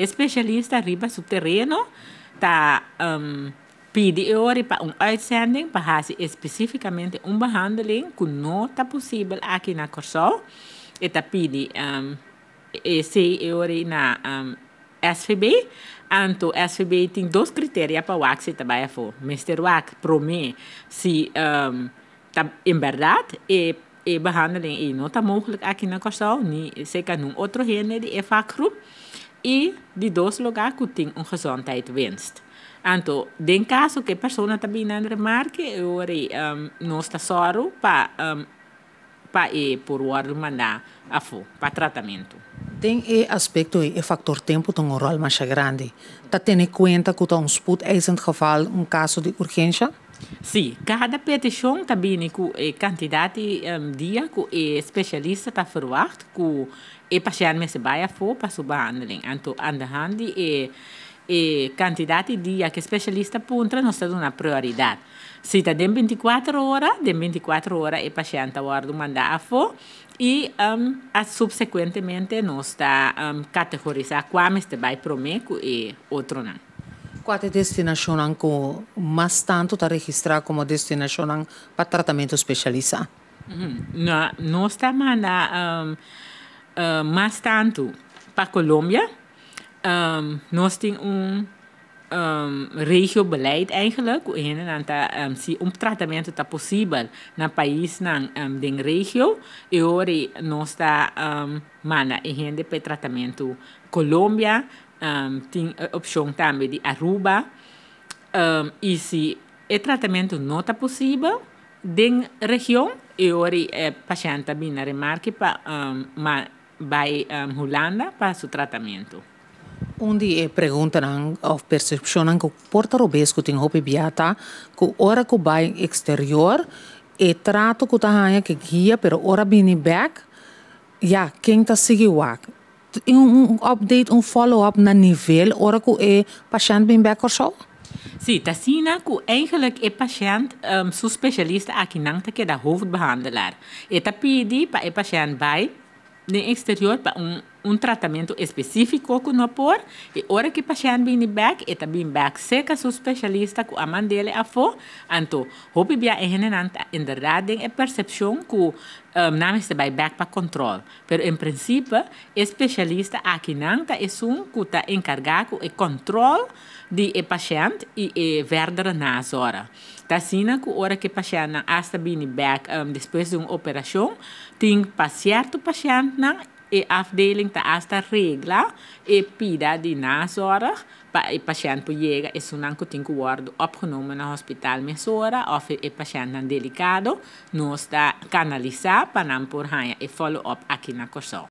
Especialista riba subterrâneo tá um, ora para uma uitzending para fazer especificamente uma behandeling que não está possível aqui na Corsol. E tá pede um, esse ora na um, SVB. Anto SVB tem dois critérios para o WAC se trabalha for. Mr. WAC promete se um, tá, em verdade e e behandeling e não está mogelijk aqui na Corsol, nem zeker num outro gênero de EFA-groep. E de dois lugares que tem uma gezondheidswinst. Então, em caso que a pessoa também não remarque, eu um, não está só para um, para ir por ordem mandar a para tratamento. Tem e aspecto e fator tempo tem um rol mais grande. Está tendo em conta que um spoedeisend geval um caso de urgência? Sim, cada petição também com a quantidade um, dia que o especialista está verwacht que o paciente se vai for para sua behandeling. Então, aan de hand e e quantidade de dia que o especialista punta nós temos uma prioridade. Se está de 24 horas, de 24 horas o paciente vai mandar a for e um, subsequentemente nós está um, categorizar qual este vai prometer e outro não. Qual a destinação que mais tanto está registrada como destinação para tratamento especializado? Uhum. No, nós estamos um, uh, mais tanto para Colômbia, um, nós temos um, um, regiobeleid eigenlijk, en dan um, se um tratamento está possível no país na um, den regio, e ora nós está um, mana e gente para tratamento Colômbia, um, tem a opção também de Aruba, um, e se o tratamento não está possível, den região, e ora é paciente também remarque para um, vai um, Holanda para o tratamento. Onde perguntam of percepcionam que porta robesco tem hope biata que ora que vai exterior e trato que tá que guia pero ora bini back ja quem tá seguir wak um update um follow up na nível ora que é paciente bem back or so Sim, eigenlijk é paciente um, su specialista aqui não tá da hoofdbehandelaar. E tá pedi para o paciente vai no exterior para um tratamento específico que não por e hora que o paciente vem back e também back seca o especialista que a mãe dele a for então hope bia generante em verdade é percepção que um, não está vai back para controle pero em princípio especialista aqui não está é um que está encarregado de controle de o paciente e e verder nas horas Tá assim que hora que paciente está bem back um, depois de uma operação tem para certo paciente e afdeling ta asta regla e pida de nazorg para o paciente chega e sunan que tem que worden opgenomen no hospital Mesora of o paciente não delicado, nós está canalizar para não por e follow up aqui na Corsol.